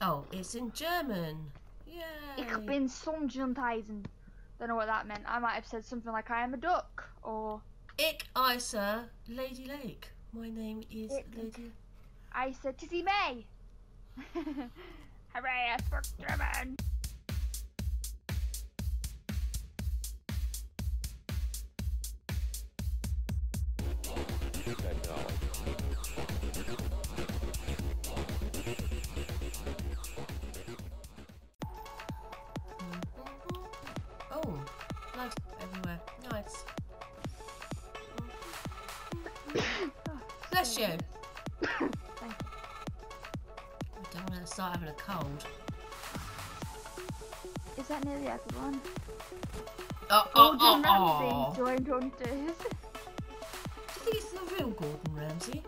Oh, it's in German. Yay. Ich bin Sonnenschein. Don't know what that meant. I might have said something like I am a duck or Ich Isa Lady Lake. My name is Ich- Lady. I said Tizzy May. Hooray, I spoke German. Oh, Bless you. You. I don't want to start having a cold. Is that nearly everyone? Oh, uh, oh, uh, Gordon oh, Ramsay oh. joined Hunters. Do you think it's the real Gordon Ramsay?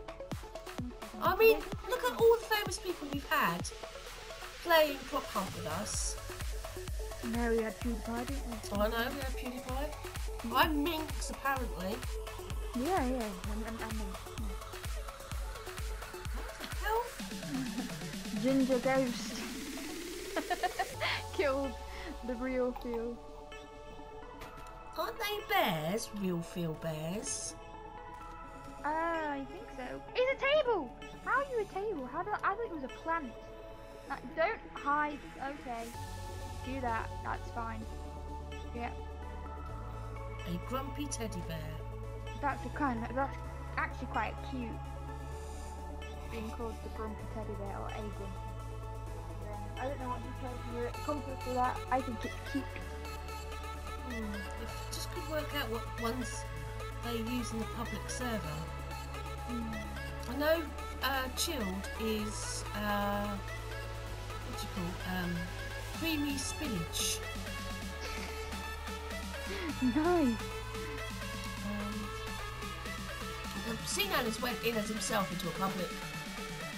I mean, look at all the famous people we've had playing Prop Hunt with us. no, we had PewDiePie, didn't Oh, I know, we have PewDiePie. I'm Minx, apparently. Yeah, yeah. And, and, Hell, yeah. Ginger Ghost killed the real field. aren't they bears? Real feel bears. Ah, I think so. It's a table! How are you a table? How do I thought it was a plant. Uh, don't hide. Okay. Do that. That's fine. Yeah. A grumpy teddy bear. That's a kind that's actually quite cute. Being called the grumpy teddy bear or a grumpy. I don't know what you chose to come for that. I think it's cute. Hmm, if just could work out what ones they use in the public server. Mm. I know uh, chilled is uh, what do you call um, creamy spinach. Nice. Sinan went in as himself into a public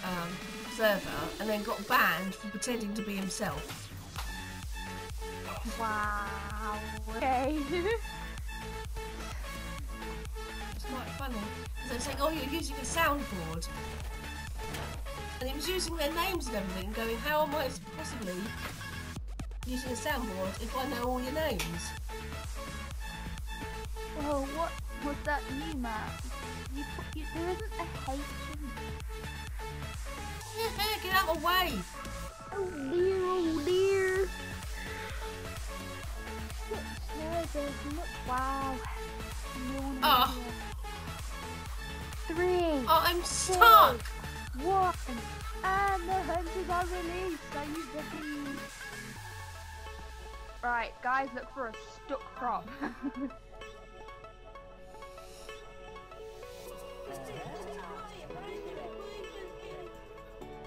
um, server and then got banned for pretending to be himself. Wow. Okay. It's quite funny. So it's like, oh, you're using a soundboard. And he was using their names and everything, and going, how am I possibly using a soundboard if I know all your names? Oh, what was that you, Matt? Get out of the way! Oh dear, oh dear. Look, there's. Wow. No one Oh. here. Three, Oh, I'm stuck! one, and the hunters are released. Are you ready? Right, guys, look for a stuck crop.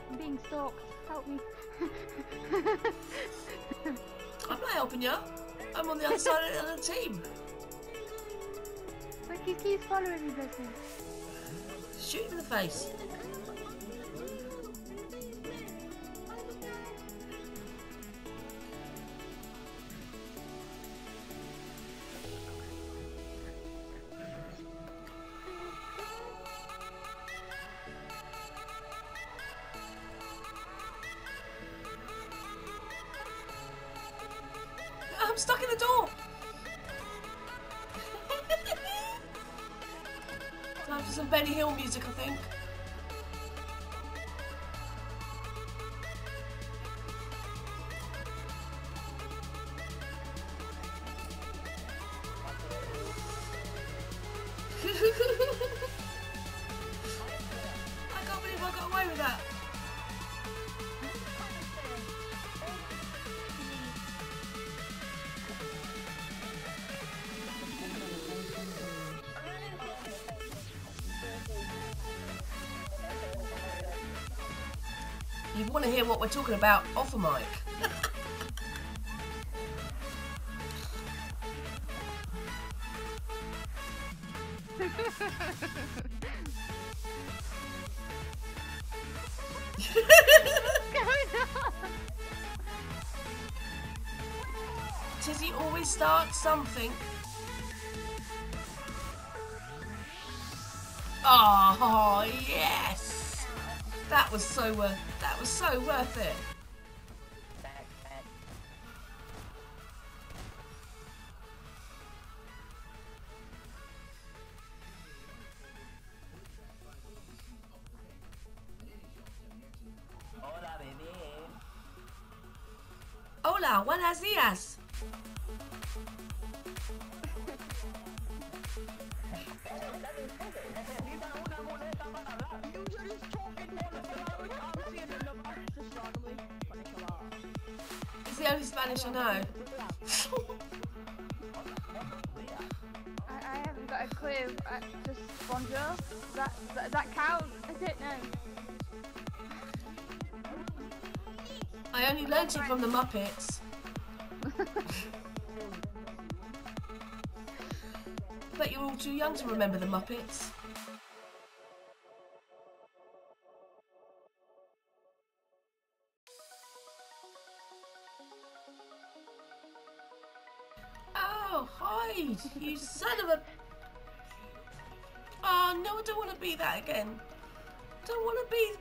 I'm being stalked. Help me. I'm not helping you. I'm on the other side of the team. Look, he keeps following me, bless him. Shoot him in the face. Stuck in the door. Time for some Benny Hill music, I think. You want to hear what we're talking about off a mic. Tizzy always starts something. Oh yes, that was so worth. That was so worth it. Hola, buenos días. Spanish I know. I, I haven't got a clue. Uh, just bonjour. That, that, that count? I don't know. I only learnt it from the Muppets. I bet you're all too young to remember the Muppets. Oh, hide! You son of a. Oh, no, I don't want to be that again. Don't want to be.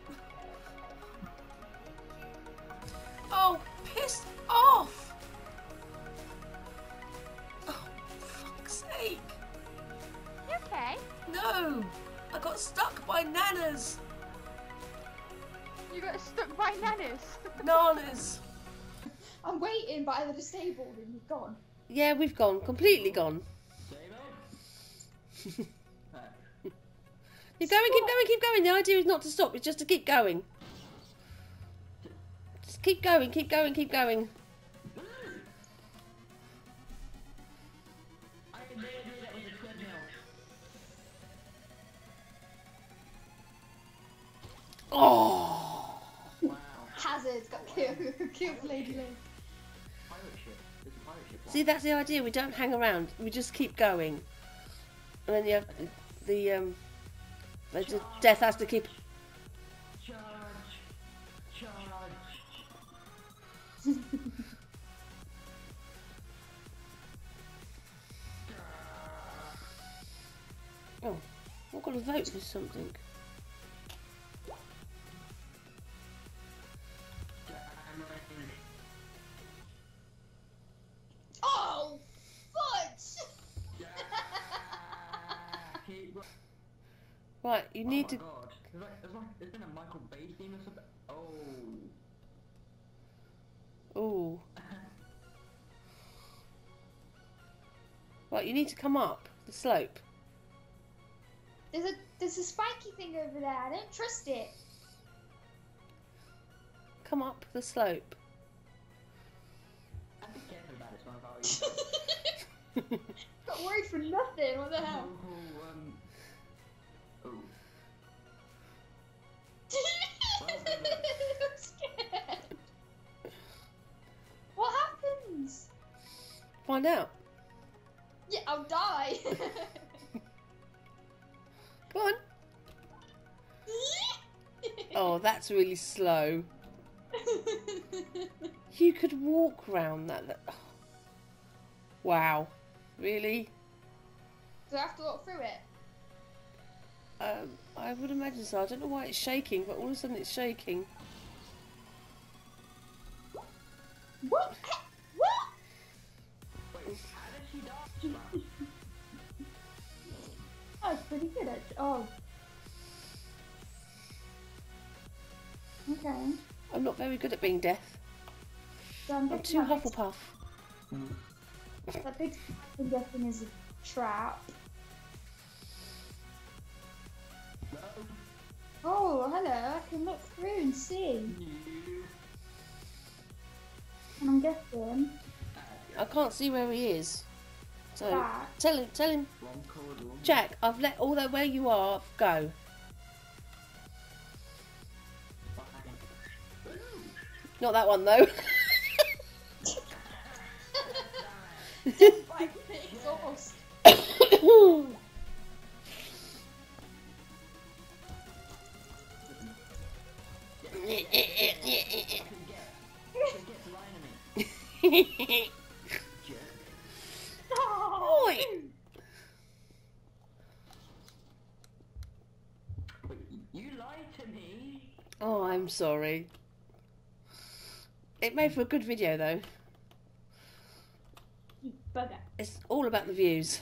Oh, piss off! Oh, fuck's sake. You okay? No! I got stuck by nanas! You got stuck by nanas. Nanas! I'm waiting, but either disabled and you've gone. Yeah, we've gone. Completely gone. Keep going, keep going, keep going. The idea is not to stop, it's just to keep going. Just keep going, keep going, keep going. I had no idea that was a treadmill. Oh! Wow. Hazard got killed, killed Lady Lynn. Pirate ship. There's a pirate ship. See, that's the idea. We don't hang around. We just keep going. And then you have the, the um, death has to keep. Charge! Charge! Oh, I've got to vote for something. Right, you oh need oh to. god. There's, like, there's, like, there's been a Michael Bay theme or something. Oh. Ooh. Right, you need to come up the slope. There's a there's a spiky thing over there. I don't trust it. Come up the slope. I'd be careful about this one if I were you. Got worried for nothing. What the hell? Oh. Find out. Yeah, I'll die. Go on. Oh, that's really slow. You could walk round that. that- Wow. Really? Do I have to walk through it? Um, I would imagine so. I don't know why it's shaking, but all of a sudden it's shaking. What? Die? Oh, pretty good at. Oh. Okay. I'm not very good at being deaf. So I'm I'm too Hufflepuff. that big I'm mm. guessing is a trap. Oh, hello. I can look through and see. And I'm guessing I can't see where he is. So tell him, tell him, Wrong corridor. Jack. I've let all the where you are go. Not that one though. I'm sorry. It made for a good video though. you bugger. It's all about the views.